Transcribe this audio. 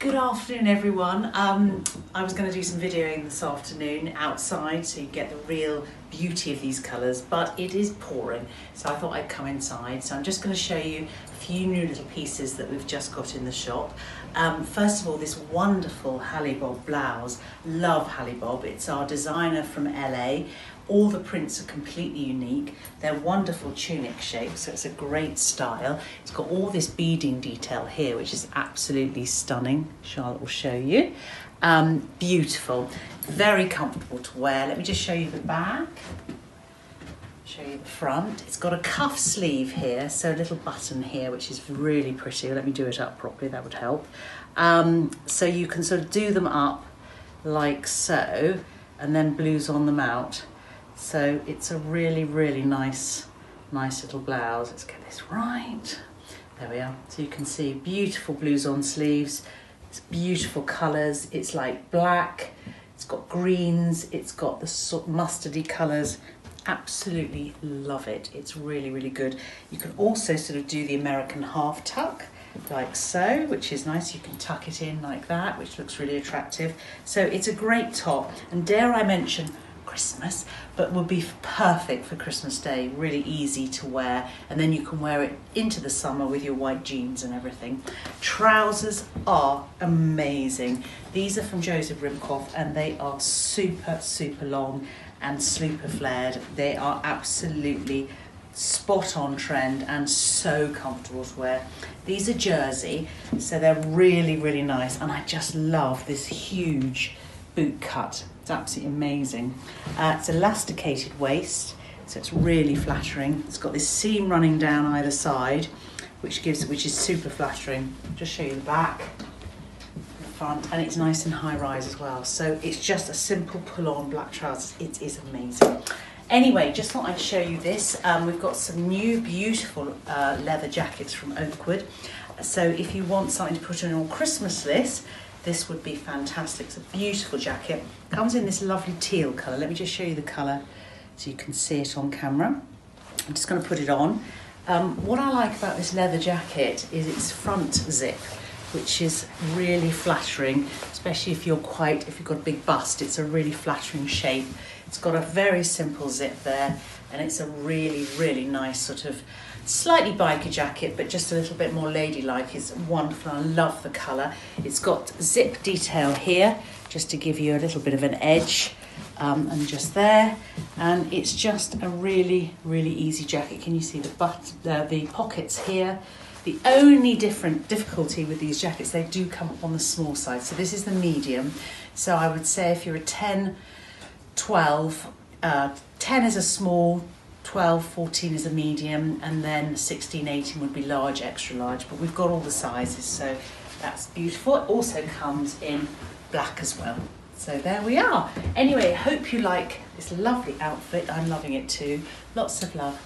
Good afternoon everyone. Um, I was going to do some videoing this afternoon outside so you get the real beauty of these colours but it is pouring so I thought I'd come inside. So I'm just going to show you few new little pieces that we've just got in the shop. Um, first of all this wonderful Hale Bob blouse. Love Hale Bob. It's our designer from LA all the prints are completely unique. They're wonderful tunic shapes, so it's a great style. It's got all this beading detail here, which is absolutely stunning. Charlotte will show you. Um, beautiful, very comfortable to wear. Let me just show you the back. Show you the front. It's got a cuff sleeve here, so a little button here, which is really pretty. Let me do it up properly, that would help. Um, so you can sort of do them up like so, and then blouson them out so it's a really, really nice, nice little blouse. Let's get this right. There we are. So you can see beautiful blouson sleeves. It's beautiful colours. It's like black. It's got greens. It's got the mustardy colours. Absolutely love it. It's really, really good. You can also sort of do the American half tuck like so, which is nice. You can tuck it in like that, which looks really attractive. So it's a great top. And dare I mention, Christmas, but would be perfect for Christmas Day. Really easy to wear, and then you can wear it into the summer with your white jeans and everything. Trousers are amazing. These are from Joseph Ribkoff, and they are super, super long and super flared. They are absolutely spot on trend and so comfortable to wear. These are jersey, so they're really, really nice, and I just love this huge boot cut. It's absolutely amazing. Uh, it's elasticated waist, so it's really flattering. It's got this seam running down either side, which gives which is super flattering. Just show you the back, front, and it's nice and high rise as well. So it's just a simple pull-on black trousers. It is amazing. Anyway, just thought I'd show you this. Um, we've got some new beautiful uh, leather jackets from Oakwood. So if you want something to put on your Christmas list, this would be fantastic. It's a beautiful jacket. Comes in this lovely teal colour. Let me just show you the colour so you can see it on camera. I'm just going to put it on. Um, what I like about this leather jacket is its front zip, which is really flattering, especially if you're quite, if you've got a big bust, it's a really flattering shape. It's got a very simple zip there, and it's a really, really nice sort of slightly biker jacket, but just a little bit more ladylike. It's wonderful. I love the colour. It's got zip detail here, just to give you a little bit of an edge. Um, and just there, and it's just a really, really easy jacket. Can you see the butt, uh, the pockets here? The only different difficulty with these jackets, they do come up on the small side. So this is the medium. So I would say if you're a 10, 12, uh, 10 is a small, 12, 14 is a medium, and then 16, 18 would be large, extra large. But we've got all the sizes, so that's beautiful. It also comes in black as well. So there we are. Anyway, hope you like this lovely outfit. I'm loving it too. Lots of love.